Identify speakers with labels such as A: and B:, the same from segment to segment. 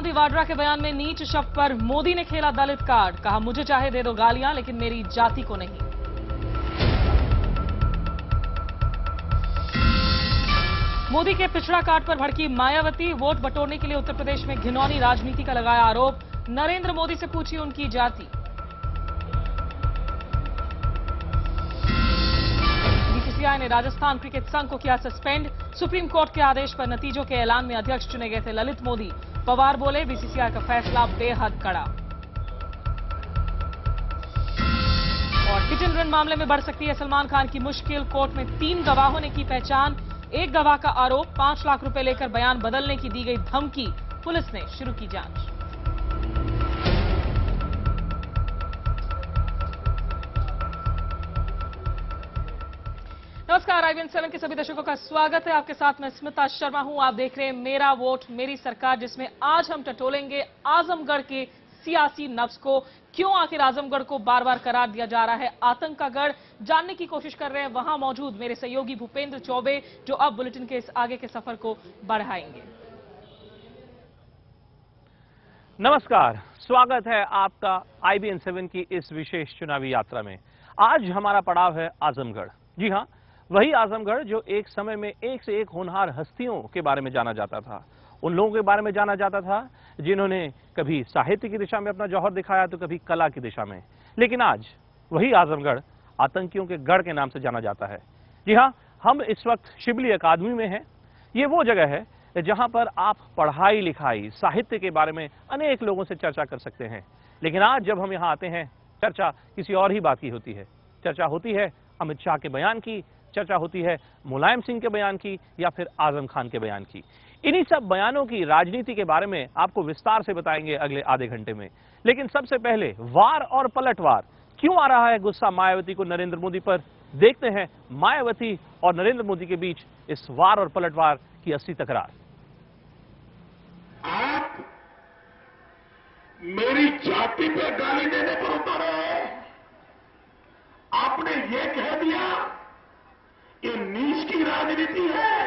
A: गांधी वाड्रा के बयान में नीच शब्द पर मोदी ने खेला दलित कार्ड। कहा, मुझे चाहे दे दो गालियाँ, लेकिन मेरी जाति को नहीं। मोदी के पिछड़ा कार्ड पर भड़की मायावती, वोट बटोरने के लिए उत्तर प्रदेश में घिनौनी राजनीति का लगाया आरोप। नरेंद्र मोदी से पूछी उनकी जाति। बीसीसीआई ने राजस्थान क्रिकेट संघ को किया सस्पेंड। सुप्रीम कोर्ट के आदेश पर नतीजों के ऐलान में अध्यक्ष चुने गए थे ललित मोदी। पवार बोले, बीसीसीआई का फैसला बेहद कड़ा। और किचन रन मामले में बढ़ सकती है सलमान खान की मुश्किल। कोर्ट में तीन गवाहों ने की पहचान। एक गवाह का आरोप, पाँच लाख रुपए लेकर बयान बदलने की दी गई धमकी। पुलिस ने शुरू की जाँच। नमस्कार आईवीएन सेवन के सभी दर्शकों का स्वागत है। आपके साथ मैं स्मिता शर्मा हूँ। आप देख रहे हैं मेरा वोट, मेरी सरकार, जिसमें आज हम टटोलेंगे आजमगढ़ के सियासी नफ्स को। क्यों आखिर आजमगढ़ को बार बार करार दिया जा रहा है? आतंक का गढ़ जानने की कोशिश कर रहे हैं। वहाँ मौजूद मेरे सहयोगी भूपेंद्र चौबे, जो अब बुलेटिन के इस आगे के सफ़र को बढ़ाएँगे।
B: नमस्कार, स्वागत है आपका आईबीएन सेवन की इस विशेष चुनावी यात्रा में। आज हमारा पड़ाव है आजमगढ़। जी हाँ वही आजमगढ़ जो एक समय में एक से एक होनहार हस्तियों के बारे में जाना जाता था। उन लोगों के बारे में जाना जाता था, जिन्होंने कभी साहित्य की दिशा में अपना जौहर दिखाया तो कभी कला की दिशा में। लेकिन आज वही आजमगढ़ आतंकियों के गढ़ के नाम से जाना जाता है। जी हाँ हम इस वक्त शिबली अकादमी में हैं। ये वो जगह है जहाँ पर आप पढ़ाई लिखाई, साहित्य के बारे में अनेक लोगों से चर्चा कर सकते हैं। लेकिन आज जब हम यहाँ आते हैं, चर्चा किसी और ही बात की होती है। चर्चा होती है अमित शाह के बयान की चर्चा होती है मुलायम सिंह के बयान की या फिर आज़म खान के बयान की। इन्हीं सब बयानों की राजनीति के बारे में आपको विस्तार से बताएँगे अगले आधे घंटे में। लेकिन सबसे पहले, वार और पलटवार। क्यों आ रहा है गुस्सा मायावती को नरेंद्र मोदी पर? देखते हैं मायावती और नरेंद्र मोदी के बीच इस वार और पलटवार की असली तकरार।
C: मेरी जाति पे गाली देने पर उतरे आपने ये कह दिया ये नीच की राजनीति है।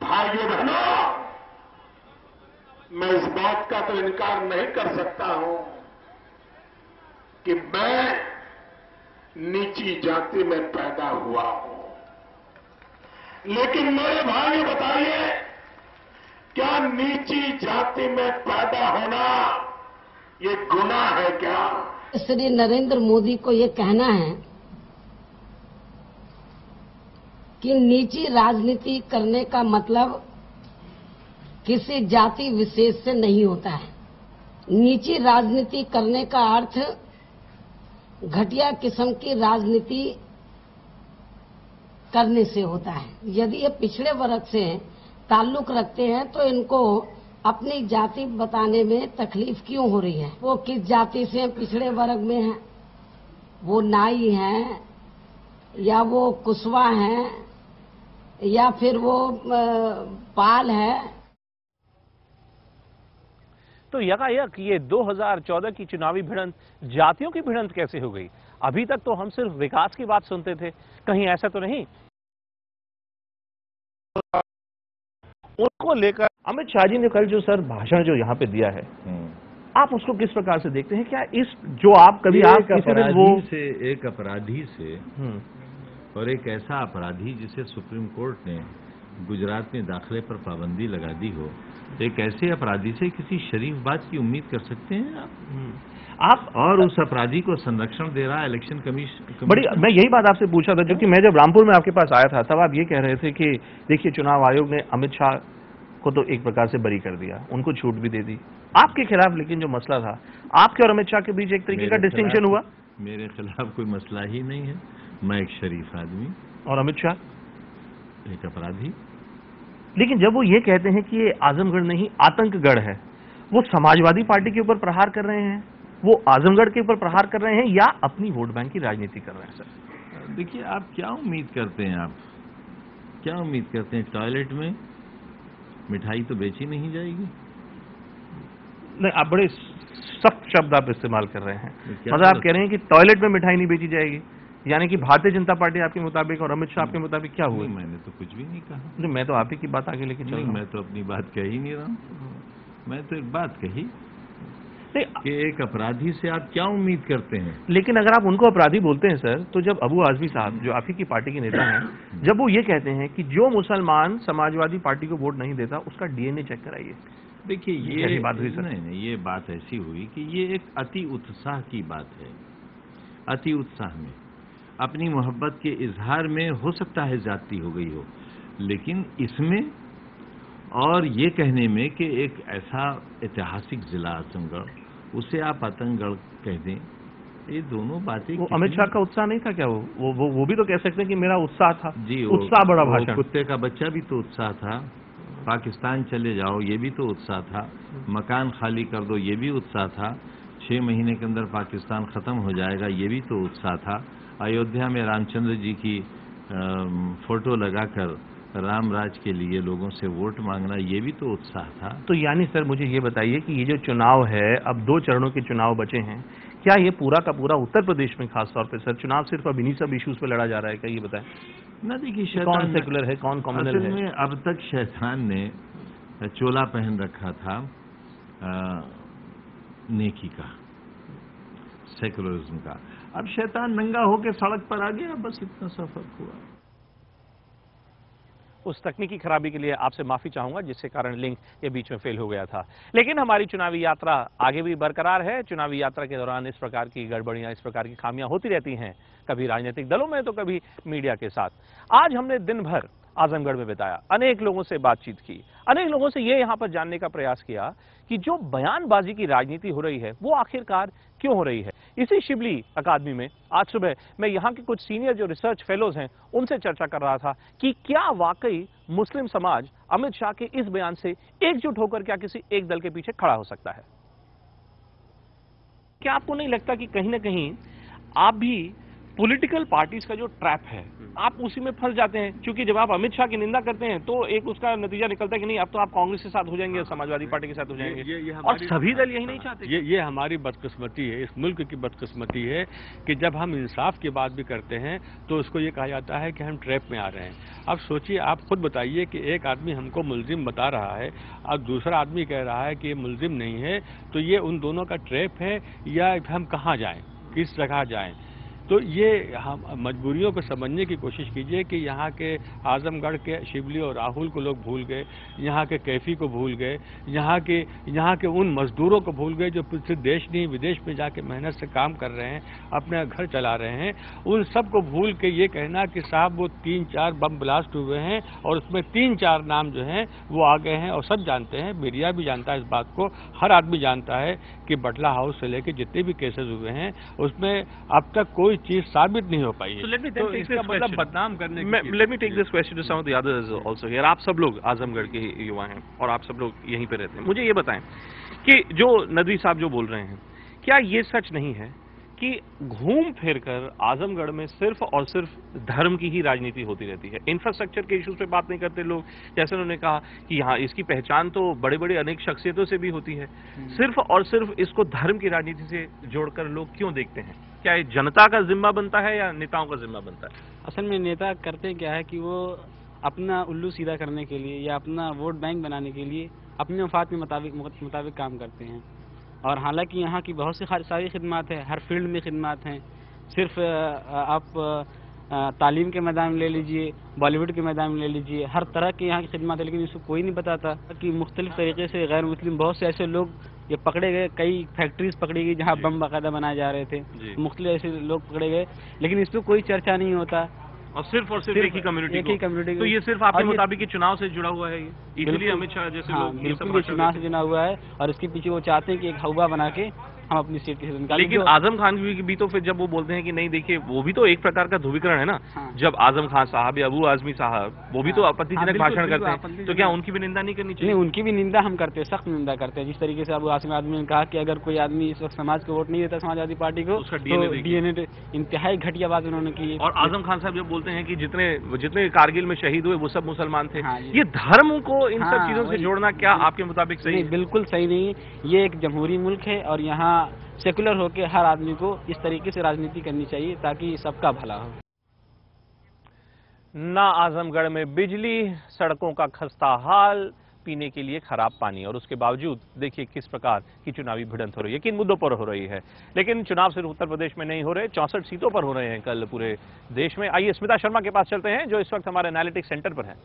C: भाइयों बहनों, मैं इस बात का तो इनकार नहीं कर सकता हूँ कि मैं नीची जाति में पैदा हुआ हूँ। लेकिन मेरे भाइयों बताइए, क्या नीची जाति में पैदा होना ये गुना है क्या?
D: श्री नरेंद्र मोदी को ये कहना है कि नीची राजनीति करने का मतलब किसी जाति विशेष से नहीं होता है। नीची राजनीति करने का अर्थ घटिया किस्म की राजनीति करने से होता है। यदि ये पिछड़े वर्ग से ताल्लुक रखते हैं तो इनको अपनी जाति बताने में तकलीफ़ क्यों हो रही है? वो किस जाति से पिछड़े वर्ग में है? वो नाई है या वो कुशवा है? या फिर वो पाल है।
B: तो यकायक ये 2014 की चुनावी भिड़ंत जातियों की भिड़ंत कैसे हो गई? अभी तक तो हम सिर्फ़ विकास की बात सुनते थे। कहीं ऐसा तो नहीं? उनको लेकर अमित शाह जी ने कल जो सर भाषण जो यहाँ पे दिया है आप उसको किस प्रकार से देखते हैं? क्या इस जो आप कभी
E: एक
B: आप किसी दिन वो
E: अपराधी से एक अपराधी से
B: हम्म,
E: और एक ऐसा अपराधी जिसे सुप्रीम कोर्ट ने गुजरात में दाखिले पर पाबंदी लगा दी हो एक ऐसे अपराधी से किसी शरीफ बात की उम्मीद कर सकते हैं आप?
B: हम्म। आप
E: और उस अपराधी को संरक्षण दे रहा है इलेक्शन कमीशन
B: बड़ी मैं यही बात आपसे पूछा था क्योंकि मैं जब रामपुर में आपके पास आया था तब आप ये कह रहे थे कि देखिए चुनाव आयोग ने अमित शाह को तो एक प्रकार से बरी कर दिया उनको छूट भी दे दी। आपके खिलाफ लेकिन जो मसला था आपके और अमित शाह के बीच एक तरीके का डिस्टिंक्शन हुआ?
E: मेरे खिलाफ कोई मसला ही नहीं है। मैं एक शरीफ आदमी
B: और अमित शाह?
E: एक अपराधी।
B: लेकिन जब वो ये कहते हैं कि ये आजमगढ़ नहीं आतंकगढ़ है वो समाजवादी पार्टी के ऊपर प्रहार कर रहे हैं वो आजमगढ़ के ऊपर प्रहार कर रहे हैं या अपनी वोट बैंक की राजनीति कर रहे हैं सर?
E: देखिए आप क्या उम्मीद करते हैं आप? क्या उम्मीद करते हैं टॉयलेट में मिठाई तो बेची नहीं जाएगी?
B: नहीं आप बड़े सख्त शब्द आप इस्तेमाल कर रहे हैं। मतलब आप? कह रहे हैं कि टॉयलेट में मिठाई नहीं बेची जाएगी। यानी कि भारतीय जनता पार्टी आपके मुताबिक और अमित शाह आपके मुताबिक क्या हुआ
E: मैंने तो कुछ भी नहीं कहा।
B: नहीं, मैं तो आप ही की बात आगे लेके चल
E: मैं तो अपनी बात कह ही नहीं रहा हूँ। मैं तो एक बात कही कि एक अपराधी से आप क्या उम्मीद करते हैं?
B: लेकिन अगर आप उनको अपराधी बोलते हैं सर तो जब अबू आजमी साहब जो आप ही की पार्टी के नेता हैं जब वो ये कहते हैं कि जो मुसलमान समाजवादी पार्टी को वोट नहीं देता उसका डीएनए चेक कराइए।
E: देखिए
B: ये
E: ये
B: बात हुई, सर?
E: नहीं नहीं ये बात ऐसी हुई कि ये एक अति उत्साह की बात है। अति उत्साह में। अपनी मोहब्बत के इजहार में हो सकता है जाती हो गई हो। लेकिन इसमें और ये कहने में कि एक ऐसा ऐतिहासिक जिला आजमगढ़ उसे आप आतंकगढ़ कह दें। ये दोनों बातें
B: वो अमित शाह का उत्साह नहीं था क्या? वो वो वो, वो भी तो कह सकते हैं कि मेरा उत्साह था।
E: जी
B: उत्साह बड़ा भाषण।
E: कुत्ते का बच्चा भी तो उत्साह था। पाकिस्तान चले जाओ ये भी तो उत्साह था। मकान खाली कर दो ये भी उत्साह था। छह महीने के अंदर पाकिस्तान खत्म हो जाएगा ये भी तो उत्साह था। अयोध्या में रामचंद्र जी की फ़ोटो लगाकर राम राज के लिए लोगों से वोट मांगना ये भी तो उत्साह था।
B: तो यानी सर मुझे ये बताइए कि ये जो चुनाव है अब दो चरणों के चुनाव बचे हैं। क्या ये पूरा का पूरा उत्तर प्रदेश में खास तौर पे? सर चुनाव सिर्फ़ अब इन्हीं सब इश्यूज़ पे लड़ा जा रहा है क्या ये बताएँ?
E: ना देखिए
B: कौन सेकुलर है कौन
E: असल
B: है?
E: में अब तक शैतान ने चोला पहन रखा था अ, नेकी का सेकुलरिज्म का। अब शैतान नंगा होकर सड़क पर आ गया, बस इतना सा फ़र्क हुआ।
B: उस तकनीकी खराबी के लिए आपसे माफ़ी चाहूँगा, जिसके कारण लिंक ये बीच में फेल हो गया था। लेकिन हमारी चुनावी यात्रा आगे भी बरकरार है। चुनावी यात्रा के दौरान इस प्रकार की गड़बड़ियाँ, इस प्रकार की खामियाँ होती रहती हैं। कभी राजनीतिक दलों में तो कभी मीडिया के साथ। आज हमने दिन भर आजमगढ़ में बिताया, अनेक लोगों से बातचीत की, अनेक लोगों से ये यहाँ पर जानने का प्रयास किया कि जो बयानबाजी की राजनीति हो रही है, वो आखिरकार क्यों हो रही है? इसी शिबली अकादमी में आज सुबह मैं यहाँ के कुछ सीनियर जो रिसर्च फेलोज हैं, उनसे चर्चा कर रहा था कि क्या वाकई मुस्लिम समाज अमित शाह के इस बयान से एकजुट होकर क्या किसी एक दल के पीछे खड़ा हो सकता है? क्या आपको नहीं लगता कि कहीं ना कहीं आप भी पॉलिटिकल पार्टीज़ का जो ट्रैप है आप उसी में फंस जाते हैं। क्योंकि जब आप अमित शाह की निंदा करते हैं तो एक उसका नतीजा निकलता है कि नहीं अब तो आप कांग्रेस के साथ हो जाएँगे समाजवादी पार्टी के साथ हो जाएँगे।
F: ये- ये
B: और सभी दल यही नहीं चाहते।
F: ये ये हमारी बदकिस्मती है इस मुल्क की बदकिस्मती है कि जब हम इंसाफ की बात भी करते हैं तो उसको ये कहा जाता है कि हम ट्रैप में आ रहे हैं। अब सोचिए आप खुद बताइए कि एक आदमी हमको मुलजिम बता रहा है और दूसरा आदमी कह रहा है कि ये मुलजिम नहीं है तो ये उन दोनों का ट्रैप है या हम कहाँ जाएँ? किस जगह जाएँ? तो ये हम मजबूरियों को समझने की कोशिश कीजिए कि यहाँ के आजमगढ़ के शिवली और राहुल को लोग भूल गए, यहाँ के कैफी को भूल गए, यहाँ के यहाँ के उन मजदूरों को भूल गए जो सिर्फ़ देश नहीं, विदेश में जाके मेहनत से काम कर रहे हैं, अपना घर चला रहे हैं। उन सबको भूल के ये कहना कि साहब वो तीन चार बम ब्लास्ट हुए हैं और उसमें तीन चार नाम जो हैं वो आ गए हैं और सब जानते हैं, मीडिया भी जानता है इस बात को, हर आदमी जानता है कि बटला हाउस से लेकर जितने भी केसेस हुए हैं, उसमें अब तक कोई चीज़ साबित नहीं हो पाई है।
B: So
F: तो इसका मतलब बदनाम करने
B: मैं-
F: की
B: let me take this question to some of the others आप सब लोग आजमगढ़ के युवा हैं और आप सब लोग यहीं पे रहते हैं। मुझे ये बताएँ कि जो नदवी साहब जो बोल रहे हैं क्या ये सच नहीं है कि घूम फिर कर आजमगढ़ में सिर्फ़ और सिर्फ़ धर्म की ही राजनीति होती रहती है? इंफ्रास्ट्रक्चर के इश्यूज़ पे बात नहीं करते लोग। जैसे उन्होंने कहा कि यहाँ इसकी पहचान तो बड़े बड़े अनेक शख्सियतों से भी होती है। सिर्फ़ और सिर्फ़ इसको धर्म की राजनीति से जोड़कर लोग क्यों देखते हैं? क्या ये जनता का जिम्मा बनता है या नेताओं का जिम्मा बनता है?
G: असल में नेता करते क्या है कि वो अपना उल्लू सीधा करने के लिए या अपना वोट बैंक बनाने के लिए अपने मफाद के मुताबिक मुताबिक काम करते हैं। और हालाँकि यहाँ की बहुत सी सारी खदमात है, हर फ़ील्ड में खदमात हैं। सिर्फ़ आप तालीम के मैदान में ले लीजिए, बॉलीवुड के मैदान में ले लीजिए, हर तरह के यहाँ की खदमात है, लेकिन इसको कोई नहीं बताता कि मुख्तलिफ़ तरीके से गैर मुस्लिम बहुत से ऐसे लोग ये पकड़े गए कई फैक्ट्रीज पकड़ी गई जहाँ बम बाकायदा बनाए जा रहे थे। मुख्तलि ऐसे लोग पकड़े गए लेकिन इस पर कोई चर्चा नहीं होता।
B: और सिर्फ़ और सिर्फ़
G: सिर्फ़
B: एक ही कम्युनिटी
G: एक ही कम्युनिटी
B: तो ये सिर्फ़ आपके मुताबिक चुनाव से जुड़ा हुआ है ये? इसलिए। अमित शाह जैसे
G: हाँ,
B: लोग ये सब
G: बिल्कुल चुनाव से जुड़ा हुआ है और इसके पीछे वो चाहते हैं कि एक हवा बना के हम अपनी सीट की
B: हैं।
G: निकालें
B: लेकिन आज़म खान भी, भी तो फिर जब वो बोलते हैं कि नहीं देखिए वो भी तो एक प्रकार का ध्रुवीकरण है ना।
G: हाँ।
B: जब आज़म खान साहब या अबू आजमी साहब वो भी तो
G: हाँ,
B: आपत्तिजनक
G: बिल्कुल,
B: भाषण करते हैं। तो क्या उनकी भी निंदा नहीं करनी
G: नहीं
B: चाहिए
G: उनकी भी निंदा हम करते हैं सख्त निंदा करते हैं। जिस तरीके से अबू आसिम आदमी ने कहा कि अगर कोई आदमी इस वक्त समाज को वोट नहीं देता समाजवादी पार्टी को
B: DNA
G: तो। डीएनए इंतहाई घटिया बात उन्होंने की।
B: और आज़म खान साहब जब बोलते हैं कि जितने जितने कारगिल में शहीद हुए वो सब मुसलमान थे।
G: हाँ, ये-
B: धर्म को इन सब
G: हाँ,
B: चीज़ों से जोड़ना क्या आपके मुताबिक सही
G: बिल्कुल सही नहीं। ये एक जमहूरी मुल्क है और यहाँ सेकुलर होकर हर आदमी को इस तरीके से राजनीति करनी चाहिए ताकि सबका भला हो।
B: ना आजमगढ़ में बिजली, सड़कों का खस्ता हाल, पीने के लिए खराब पानी। और उसके बावजूद, देखिए किस प्रकार की चुनावी भिड़ंत हो रही है। किन मुद्दों पर हो रही है? लेकिन चुनाव सिर्फ़ उत्तर प्रदेश में नहीं हो रहे, चौसठ सीटों पर हो रहे हैं कल पूरे देश में। आइए स्मिता शर्मा के पास चलते हैं, जो इस वक्त हमारे एनालिटिक्स सेंटर पर हैं।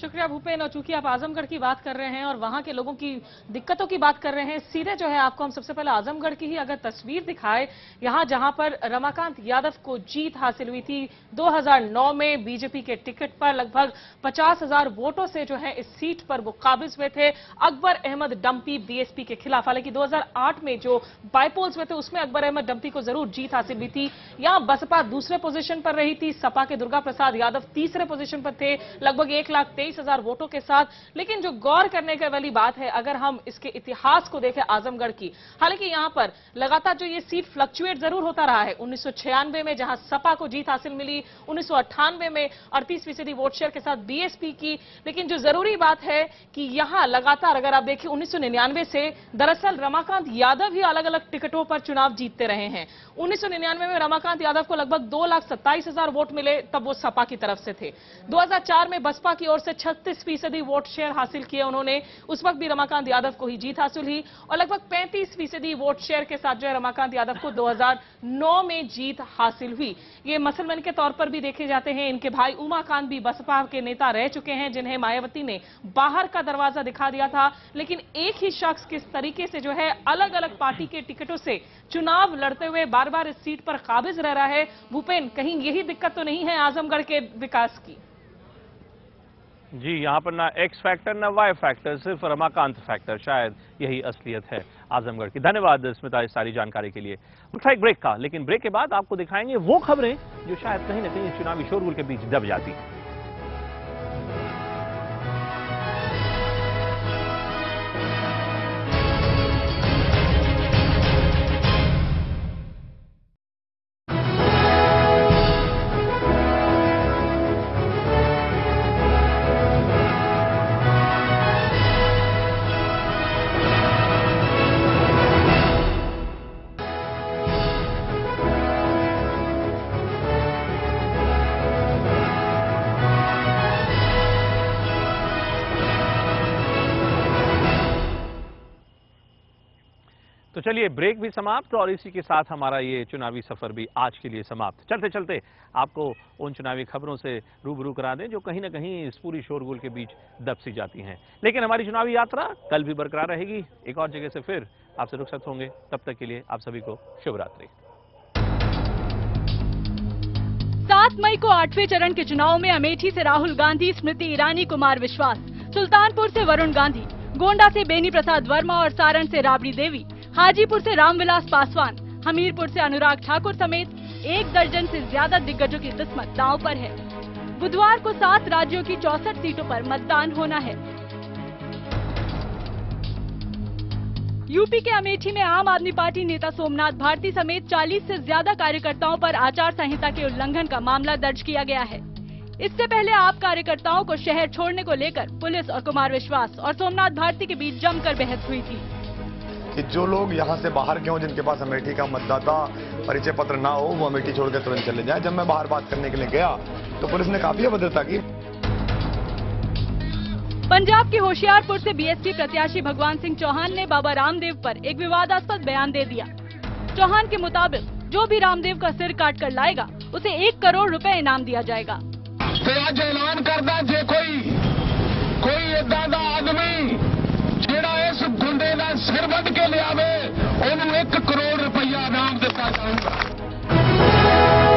A: शुक्रिया भूपेन और चूँकि आप आजमगढ़ की बात कर रहे हैं और वहाँ के लोगों की दिक्कतों की बात कर रहे हैं, सीधे जो है आपको हम सबसे पहले आजमगढ़ की ही अगर तस्वीर दिखाए, यहाँ जहाँ पर रमाकांत यादव को जीत हासिल हुई थी 2009 में बीजेपी के टिकट पर लगभग पचास हज़ार वोटों से जो है इस सीट पर वो काबिज हुए थे। अकबर अहमद डंपी बीएसपी के खिलाफ, हालाँकि 2008 में जो बाईपोल्स हुए थे, उसमें अकबर अहमद डंपी को ज़रूर जीत हासिल हुई थी। यहाँ बसपा दूसरे पोजीशन पर रही थी, सपा के दुर्गा प्रसाद यादव तीसरे पोजीशन पर थे, लगभग एक लाख तेईस हज़ार वोटों के साथ। लेकिन जो गौर करने के वाली बात है, अगर हम इसके इतिहास को देखें आजमगढ़ की, हालाँकि यहाँ पर लगातार जो ये सीट फ्लक्चुएट ज़रूर होता रहा है। उन्नीस सौ छियानवे में जहाँ सपा को जीत हासिल मिली, उन्नीस सौ अट्ठानवे में अड़तीस फ़ीसदी वोट शेयर के साथ बीएसपी की। लेकिन जो ज़रूरी बात है कि यहाँ लगातार अगर आप देखिए उन्नीस सौ निन्यानवे से दरअसल रमाकांत यादव ही अलग अलग टिकटों पर चुनाव जीतते रहे हैं। उन्नीस सौ निन्यानवे में रमाकांत यादव को लगभग दो लाख सत्ताईस हज़ार वोट मिले, तब वो सपा की तरफ़ से थे। 2004 में बसपा की ओर से 36 फ़ीसदी वोट शेयर हासिल किए उन्होंने। उस वक्त भी रमाकांत यादव को ही जीत हासिल हुई और लगभग 35 फ़ीसदी वोट शेयर के साथ जो है रमाकांत यादव को 2009 में जीत हासिल हुई। ये मसलमन के तौर पर भी देखे जाते हैं। इनके भाई उमाकांत भी बसपा के नेता रह चुके हैं, जिन्हें मायावती ने बाहर का दरवाज़ा दिखा दिया था। लेकिन एक ही शख्स किस तरीके से जो है अलग अलग पार्टी के टिकटों से चुनाव लड़ते हुए बार बार इस सीट पर काबिज रह रहा है, भूपेन, कहीं यही दिक्कत तो नहीं है आजमगढ़ के विकास की?
B: जी, यहाँ पर ना एक्स फैक्टर ना वाई फैक्टर सिर्फ़ रमाकांत फैक्टर शायद यही असलियत है आजमगढ़ की। धन्यवाद स्मिता इस सारी जानकारी के लिए। उठा एक ब्रेक का, लेकिन ब्रेक के बाद आपको दिखाएँगे वो खबरें जो शायद कहीं ना कहीं चुनावी शोरगुल के बीच दब जाती हैं। तो चलिए ब्रेक भी समाप्त और इसी के साथ हमारा ये चुनावी सफ़र भी आज के लिए समाप्त। चलते चलते आपको उन चुनावी खबरों से रूबरू करा दें जो कहीं ना कहीं इस पूरी शोरगुल के बीच दब सी जाती हैं। लेकिन हमारी चुनावी यात्रा कल भी बरकरार रहेगी। एक और जगह से फिर आपसे रुखसत होंगे। तब तक के लिए आप सभी को शुभ रात्रि
H: सात मई को आठवें चरण के चुनाव में अमेठी से राहुल गांधी, स्मृति ईरानी, कुमार विश्वास। सुल्तानपुर से वरुण गांधी, गोंडा से बेनी प्रसाद वर्मा और सारण से राबड़ी देवी। हाजीपुर से रामविलास पासवान, हमीरपुर से अनुराग ठाकुर समेत एक दर्जन से ज़्यादा दिग्गजों की किस्मत दांव पर है। बुधवार को सात राज्यों की चौसठ सीटों पर मतदान होना है। यूपी के अमेठी में आम आदमी पार्टी नेता सोमनाथ भारती समेत 40 से ज़्यादा कार्यकर्ताओं पर आचार संहिता के उल्लंघन का मामला दर्ज किया गया है। इससे पहले आप कार्यकर्ताओं को शहर छोड़ने को लेकर पुलिस और कुमार विश्वास और सोमनाथ भारती के बीच जमकर बहस हुई थी।
I: कि जो लोग यहाँ से बाहर के हों जिनके पास अमेठी का मतदाता परिचय पत्र ना हो वो अमेठी छोड़कर तुरंत चले जाए। जब मैं बाहर बात करने के लिए गया तो पुलिस ने काफ़ी अभद्रता की।
H: पंजाब के होशियारपुर से बीएसपी प्रत्याशी भगवान सिंह चौहान ने बाबा रामदेव पर एक विवादास्पद बयान दे दिया। चौहान के मुताबिक जो भी रामदेव का सिर काट कर लाएगा उसे एक करोड़ रुपए इनाम दिया जाएगा।
C: तो आज ऐलान करना जे कोई कोई दादा आदमी जो इस ਦਾ ਸਿਰ ਵੱਢ ਕੇ ਲਿਆਵੇ ਉਹਨੂੰ 1 ਕਰੋੜ ਰੁਪਈਆ ਇਨਾਮ ਦਿੱਤਾ ਜਾਊਗਾ।